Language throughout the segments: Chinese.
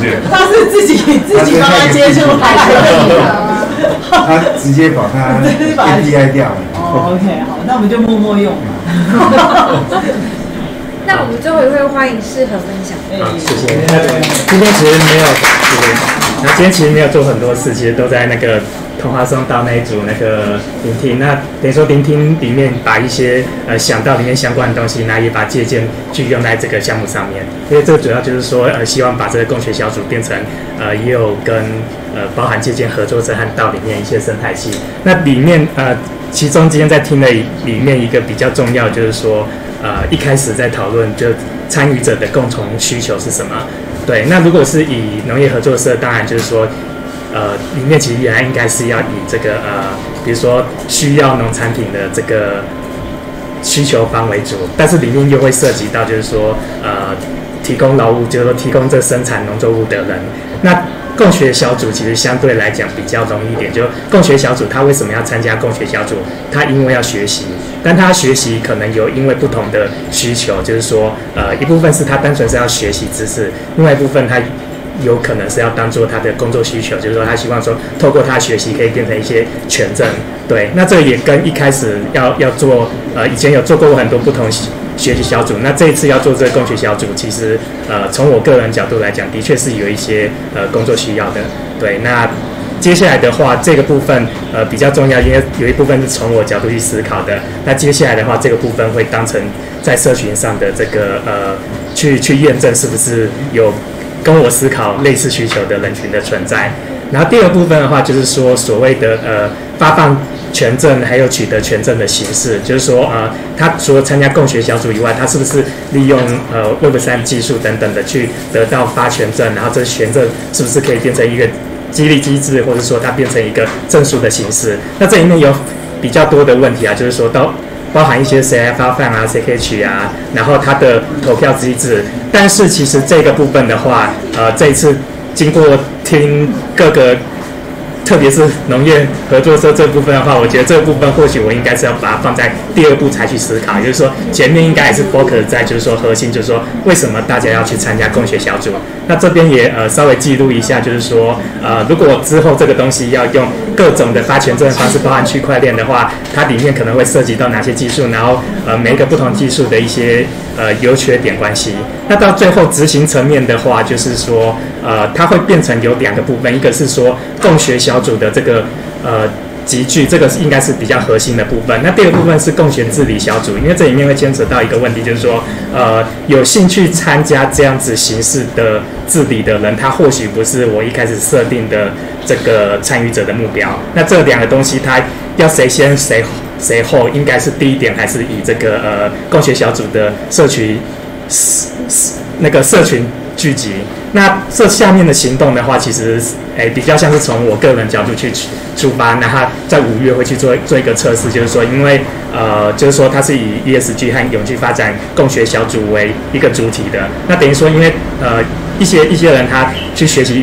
见。他是自己自己帮他接出来的。他直接把它 API 掉了。哦，OK，好，那我们就默默用。那我们最后也会欢迎适合分享。好，谢谢。今天其实没有，那今天其实没有做很多事，其实都在那个同花送到那一组那个聆听。那等于说聆听里面把一些呃想到里面相关的东西，那也把借鉴去用在这个项目上面。因为这个主要就是说呃希望把这个共学小组变成呃也有跟呃包含借鉴合作者和道里面一些生态系。那里面呃其中今天在听的里面一个比较重要就是说。呃，一开始在讨论就参与者的共同需求是什么？对，那如果是以农业合作社，当然就是说，呃，里面其实原来应该是要以这个呃，比如说需要农产品的这个需求方为主，但是里面又会涉及到就是说，呃，提供劳务，就是说提供这生产农作物的人，那。共学小组其实相对来讲比较容易一点。就共学小组，他为什么要参加共学小组？他因为要学习，但他学习可能有因为不同的需求，就是说，呃，一部分是他单纯是要学习知识，另外一部分他有可能是要当做他的工作需求，就是说他希望说透过他学习可以变成一些权证。对，那这也跟一开始要要做，呃，以前有做过很多不同。学习小组，那这一次要做这个共学小组，其实呃，从我个人角度来讲，的确是有一些呃工作需要的。对，那接下来的话，这个部分呃比较重要，因为有一部分是从我角度去思考的。那接下来的话，这个部分会当成在社群上的这个呃，去去验证是不是有跟我思考类似需求的人群的存在。然后第二部分的话，就是说所谓的呃发放权证，还有取得权证的形式，就是说呃，他除了参加共学小组以外，他是不是利用呃 Web 三技术等等的去得到发权证？然后这权证是不是可以变成一个激励机制，或者说它变成一个证书的形式？那这里面有比较多的问题啊，就是说到包含一些谁来发放啊，谁可以取啊，然后它的投票机制。但是其实这个部分的话，呃，这一次。经过听各个，特别是农业合作社这部分的话，我觉得这部分或许我应该是要把它放在第二步才去思考，就是说前面应该还是 focus 在就是说核心，就是说为什么大家要去参加共学小组。那这边也呃稍微记录一下，就是说呃如果之后这个东西要用各种的发权证方式，包含区块链的话，它里面可能会涉及到哪些技术，然后呃每一个不同技术的一些。呃，优缺点关系。那到最后执行层面的话，就是说，呃，它会变成有两个部分，一个是说共学小组的这个呃集聚，这个应该是比较核心的部分。那第二个部分是共学治理小组，因为这里面会牵扯到一个问题，就是说，呃，有兴趣参加这样子形式的治理的人，他或许不是我一开始设定的这个参与者的目标。那这两个东西，它要谁先谁？谁后应该是第一点，还是以这个呃共学小组的社群，那个社群聚集。那这下面的行动的话，其实诶比较像是从我个人角度去出发。那他在五月会去做做一个测试，就是说，因为呃就是说它是以 ESG 和永续发展共学小组为一个主体的。那等于说，因为呃一些一些人他去学习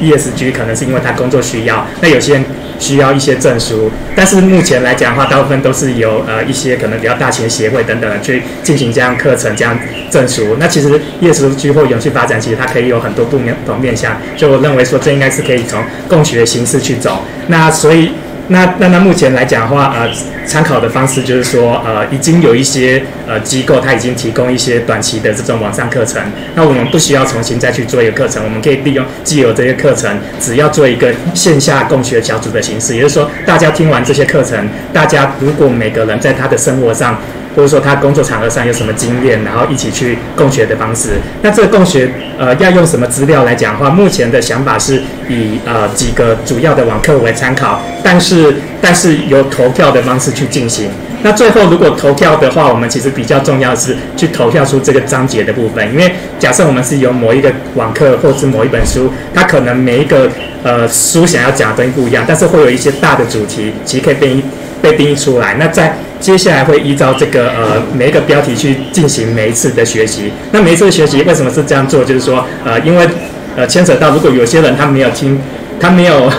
E ESG，可能是因为他工作需要。那有些人。需要一些证书，但是目前来讲的话，大部分都是由呃一些可能比较大型的协会等等去进行这样课程、这样证书。那其实 ESG 或永续发展，其实它可以有很多不同面向。就认为说，这应该是可以从共学的形式去走。那所以。那那那目前来讲的话，呃，参考的方式就是说，呃，已经有一些呃机构，它已经提供一些短期的这种网上课程。那我们不需要重新再去做一个课程，我们可以利用既有这些课程，只要做一个线下共学小组的形式，也就是说，大家听完这些课程，大家如果每个人在他的生活上。或者说他工作场合上有什么经验，然后一起去共学的方式。那这个共学，呃，要用什么资料来讲的话，目前的想法是以呃几个主要的网课为参考，但是但是由投票的方式去进行。那最后如果投票的话，我们其实比较重要是去投票出这个章节的部分，因为假设我们是由某一个网课或是某一本书，它可能每一个呃书想要讲的东西不一样，但是会有一些大的主题，其实可以被被定义出来。那在接下来会依照这个呃每一个标题去进行每一次的学习。那每一次的学习为什么是这样做？就是说呃因为呃牵扯到如果有些人他没有听，他没有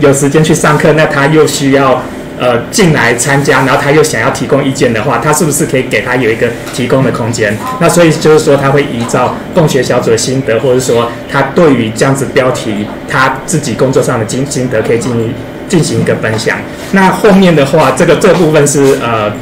有时间去上课，那他又需要呃进来参加，然后他又想要提供意见的话，他是不是可以给他有一个提供的空间？那所以就是说他会依照共学小组的心得，或者说他对于这样子标题他自己工作上的经心得可以进行进行一个分享。那后面的话，这个这部分是呃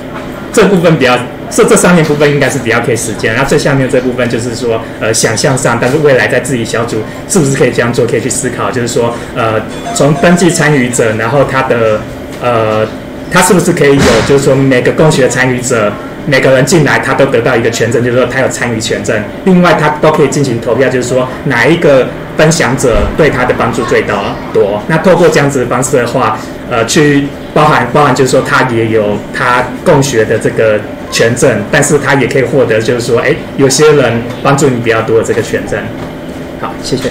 这部分比较。这这上面部分应该是比较可以实践，然后最下面这部分就是说，呃，想象上，但是未来在自己小组是不是可以这样做，可以去思考，就是说，呃，从登记参与者，然后他的，呃，他是不是可以有，就是说每个共学参与者，每个人进来他都得到一个权证，就是说他有参与权证，另外他都可以进行投票，就是说哪一个分享者对他的帮助最多多，那透过这样子的方式的话，呃，去包含包含就是说他也有他共学的这个。权证，但是他也可以获得，就是说，哎，有些人帮助你比较多的这个权证。好，谢谢。